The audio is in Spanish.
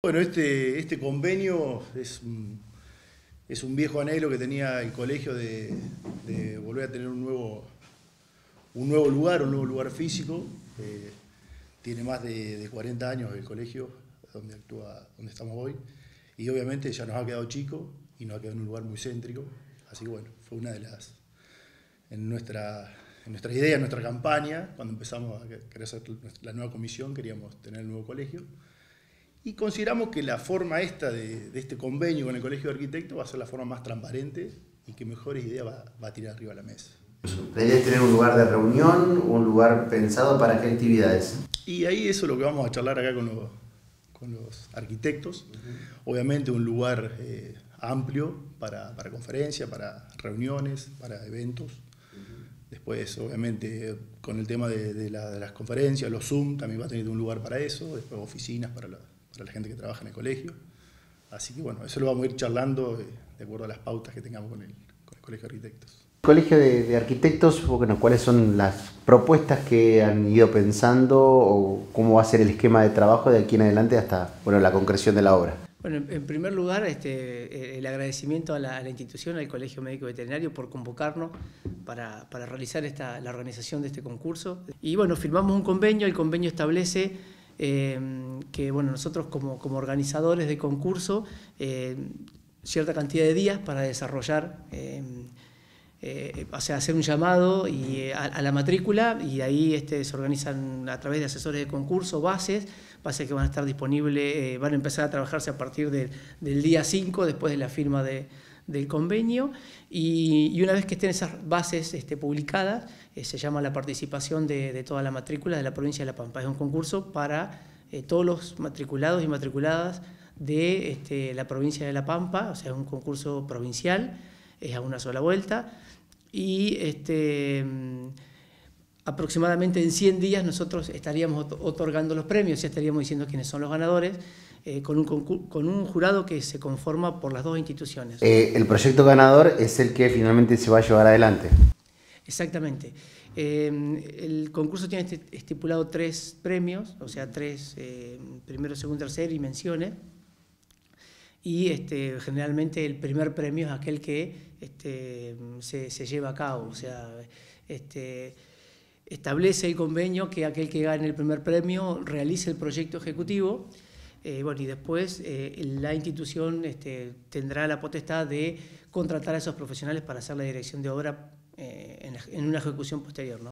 Bueno, este, este convenio es es un viejo anhelo que tenía el colegio de, volver a tener un nuevo, un nuevo lugar, un nuevo lugar físico. Eh, tiene más de, de, 40 años el colegio donde actúa, donde estamos hoy. Y obviamente ya nos ha quedado chico y nos ha quedado en un lugar muy céntrico. Así que bueno, fue una de las, en nuestra, en nuestra idea, en nuestra campaña, cuando empezamos a hacer la nueva comisión, queríamos tener el nuevo colegio. Y consideramos que la forma esta de, de, este convenio con el Colegio de Arquitectos va a ser la forma más transparente y que mejores ideas va, va a tirar arriba a la mesa. La idea es tener un lugar de reunión, un lugar pensado para qué actividades. Y ahí eso es lo que vamos a charlar acá con los, con los arquitectos. Uh -huh. Obviamente un lugar eh, amplio para, para conferencias, para reuniones, para eventos. Uh -huh. Después, obviamente, con el tema de, de, la, de, las conferencias, los Zoom, también va a tener un lugar para eso. Después oficinas para la, para la gente que trabaja en el colegio. Así que bueno, eso lo vamos a ir charlando eh, de acuerdo a las pautas que tengamos con el, con el Colegio de Arquitectos. Colegio de, de, Arquitectos, bueno, ¿cuáles son las propuestas que han ido pensando o cómo va a ser el esquema de trabajo de aquí en adelante hasta bueno, la concreción de la obra? Bueno, en primer lugar, este, el agradecimiento a la, a la, institución, al Colegio Médico Veterinario, por convocarnos para, para realizar esta, la organización de este concurso. Y bueno, firmamos un convenio, el convenio establece eh, que bueno, nosotros como, como organizadores de concurso, eh, cierta cantidad de días para desarrollar, eh, eh o sea, hacer un llamado y, a, a, la matrícula y ahí este, se organizan a través de asesores de concurso, bases, bases que van a estar disponibles, eh, van a empezar a trabajarse a partir de, del día 5, después de la firma de, del convenio y, una vez que estén esas bases este, publicadas, eh, se llama la participación de, de, toda la matrícula de la provincia de La Pampa. Es un concurso para eh, todos los matriculados y matriculadas de este, la provincia de La Pampa, o sea, es un concurso provincial, es a una sola vuelta y este, aproximadamente en 100 días nosotros estaríamos otorgando los premios, ya estaríamos diciendo quiénes son los ganadores, eh, con, un con un jurado que se conforma por las dos instituciones. Eh, el proyecto ganador es el que finalmente se va a llevar adelante. Exactamente. Eh, el concurso tiene estipulado tres premios, o sea, tres, eh, primero, segundo, tercero y menciones. Y este, generalmente el primer premio es aquel que este, se, se, lleva a cabo, o sea, este, establece el convenio que aquel que gane el primer premio realice el proyecto ejecutivo eh, y después eh, la institución este, tendrá la potestad de contratar a esos profesionales para hacer la dirección de obra eh, en, una ejecución posterior.